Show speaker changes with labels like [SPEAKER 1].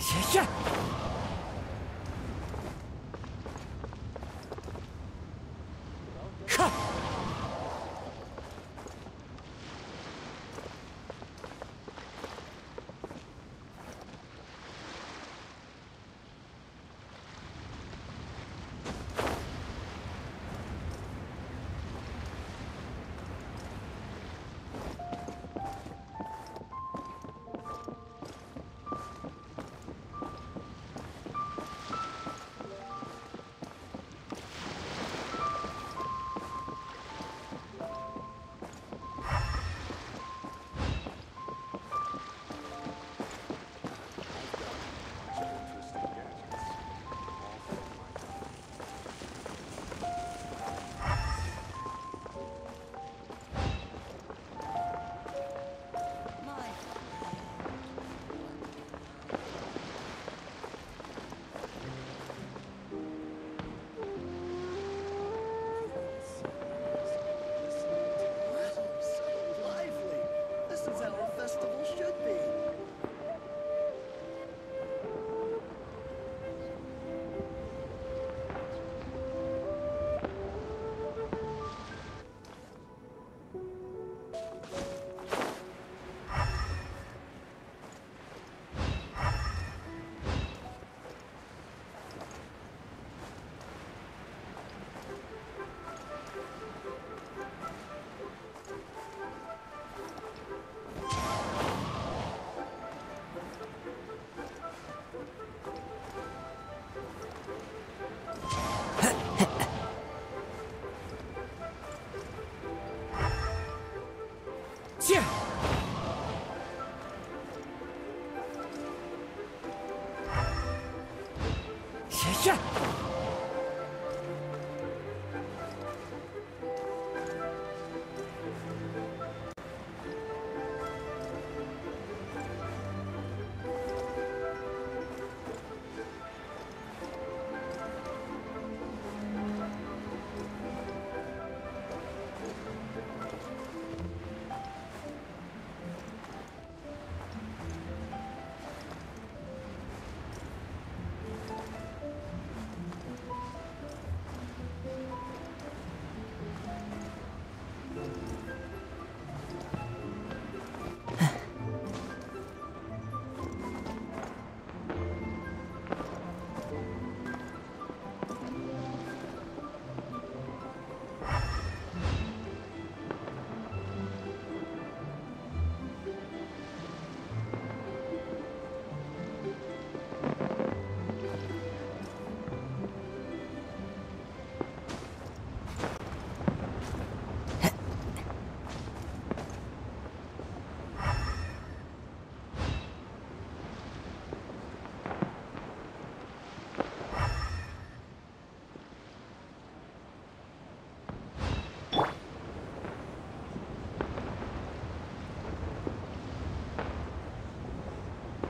[SPEAKER 1] 谢谢